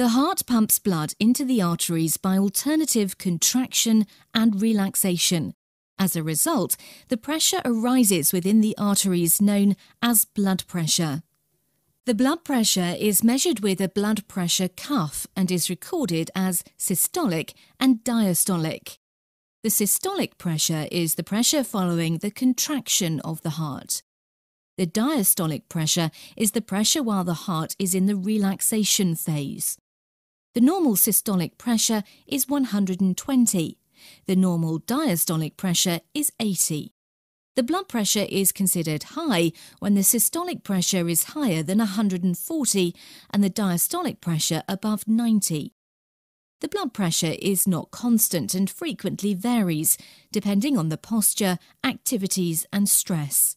The heart pumps blood into the arteries by alternative contraction and relaxation. As a result, the pressure arises within the arteries known as blood pressure. The blood pressure is measured with a blood pressure cuff and is recorded as systolic and diastolic. The systolic pressure is the pressure following the contraction of the heart. The diastolic pressure is the pressure while the heart is in the relaxation phase. The normal systolic pressure is 120. The normal diastolic pressure is 80. The blood pressure is considered high when the systolic pressure is higher than 140 and the diastolic pressure above 90. The blood pressure is not constant and frequently varies, depending on the posture, activities, and stress.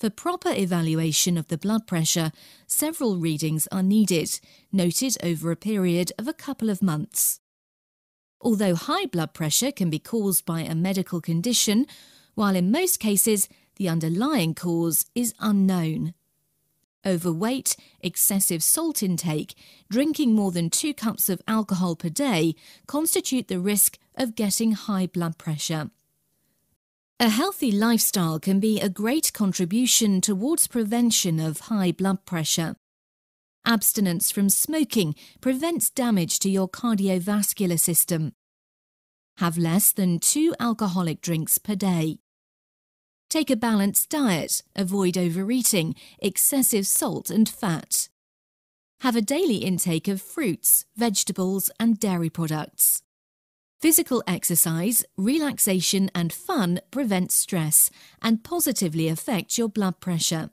For proper evaluation of the blood pressure, several readings are needed, noted over a period of a couple of months. Although high blood pressure can be caused by a medical condition, while in most cases the underlying cause is unknown. Overweight, excessive salt intake, drinking more than two cups of alcohol per day constitute the risk of getting high blood pressure. A healthy lifestyle can be a great contribution towards prevention of high blood pressure. Abstinence from smoking prevents damage to your cardiovascular system. Have less than two alcoholic drinks per day. Take a balanced diet, avoid overeating, excessive salt and fat. Have a daily intake of fruits, vegetables, and dairy products. Physical exercise, relaxation, and fun prevent stress and positively affect your blood pressure.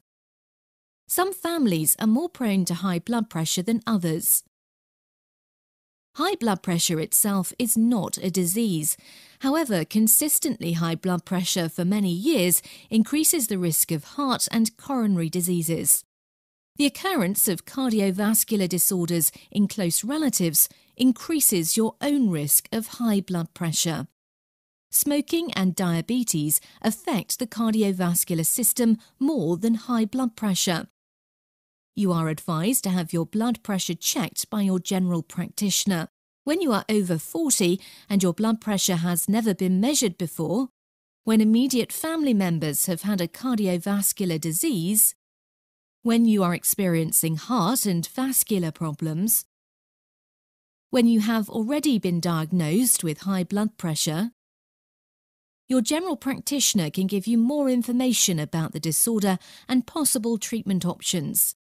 Some families are more prone to high blood pressure than others. High blood pressure itself is not a disease. However, consistently high blood pressure for many years increases the risk of heart and coronary diseases. The occurrence of cardiovascular disorders in close relatives increases your own risk of high blood pressure. Smoking and diabetes affect the cardiovascular system more than high blood pressure. You are advised to have your blood pressure checked by your general practitioner. When you are over 40 and your blood pressure has never been measured before, when immediate family members have had a cardiovascular disease, when you are experiencing heart and vascular problems, when you have already been diagnosed with high blood pressure, your general practitioner can give you more information about the disorder and possible treatment options.